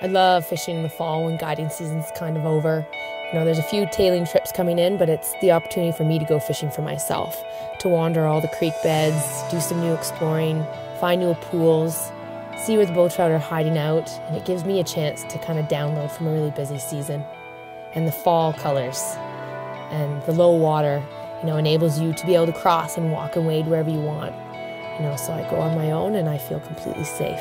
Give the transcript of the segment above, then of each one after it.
I love fishing in the fall when guiding season's kind of over. You know, there's a few tailing trips coming in, but it's the opportunity for me to go fishing for myself, to wander all the creek beds, do some new exploring, find new pools, see where the bull trout are hiding out, and it gives me a chance to kind of download from a really busy season. And the fall colors and the low water, you know, enables you to be able to cross and walk and wade wherever you want. You know, so I go on my own and I feel completely safe.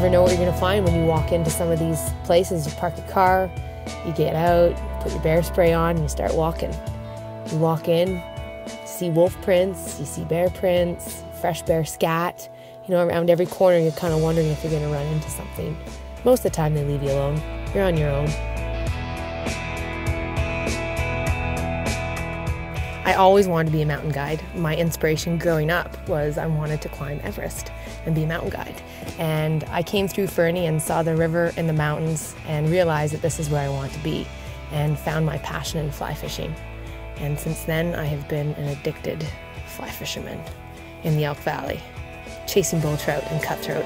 Never know what you're going to find when you walk into some of these places. You park your car, you get out, put your bear spray on, and you start walking. You walk in, see wolf prints, you see bear prints, fresh bear scat. You know, around every corner, you're kind of wondering if you're going to run into something. Most of the time, they leave you alone. You're on your own. I always wanted to be a mountain guide. My inspiration growing up was I wanted to climb Everest and be a mountain guide. And I came through Fernie and saw the river and the mountains and realized that this is where I want to be and found my passion in fly fishing. And since then, I have been an addicted fly fisherman in the Elk Valley, chasing bull trout and cutthroat.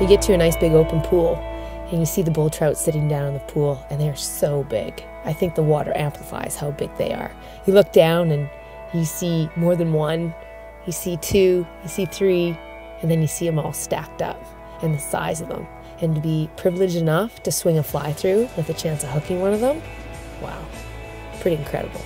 So you get to a nice big open pool and you see the bull trout sitting down in the pool and they're so big. I think the water amplifies how big they are. You look down and you see more than one, you see two, you see three, and then you see them all stacked up and the size of them. And to be privileged enough to swing a fly through with a chance of hooking one of them, wow, pretty incredible.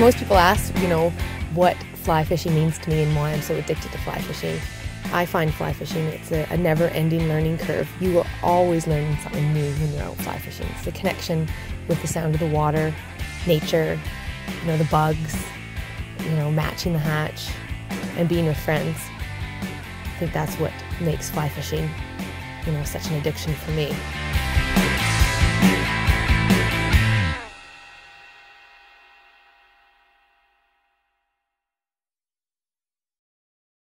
Most people ask, you know, what fly fishing means to me and why I'm so addicted to fly fishing. I find fly fishing, it's a, a never-ending learning curve. You are always learning something new when you're out fly fishing. It's the connection with the sound of the water, nature, you know, the bugs, you know, matching the hatch, and being with friends. I think that's what makes fly fishing, you know, such an addiction for me.